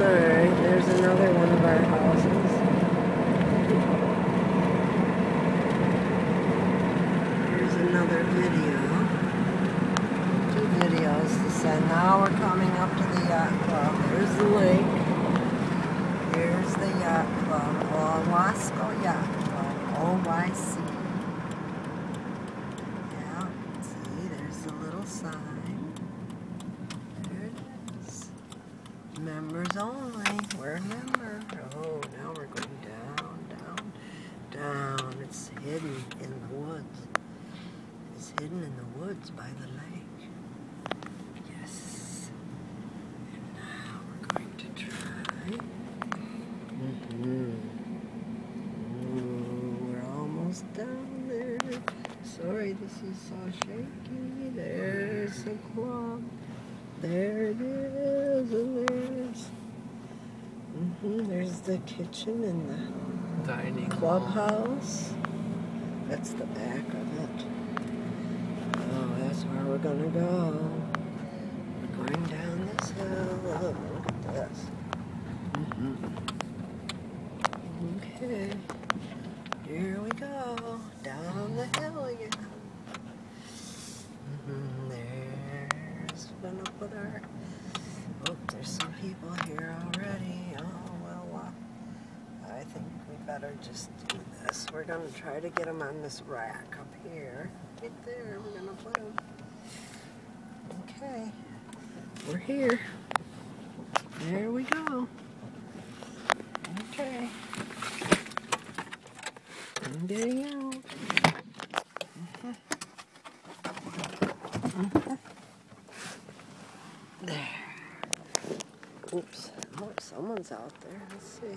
Alright, there's another one of our houses. Here's another video. Two videos to send. Now we're coming up to the uh, yacht club. There's the lake. Here's the yacht club. Owasco Yacht Club. OYC. Yeah, see, there's the little sign. There it is. Members only. We're a member. Oh, now we're going down, down, down. It's hidden in the woods. It's hidden in the woods by the lake. Yes. And now we're going to try. Mm-hmm. Ooh, we're almost down there. Sorry, this is so shaky. There's the club. There it is, and there's, hmm there's the kitchen and the Dining clubhouse. That's the back of it. Oh, that's where we're gonna go. We're going down this hill. Look, look at this. hmm Okay. Here we go. Down the hill again. hmm There's gonna put. Oh, there's some people here already. Oh, well, uh, I think we better just do this. We're gonna try to get them on this rack up here. Right there, we're gonna put them. Okay. We're here. There we go. Okay. I'm getting out. Mhm. Mhm. There. Oops. Oh, someone's out there. Let's see.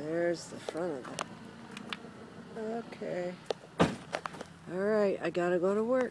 There's the front of it. Okay. All right, I gotta go to work.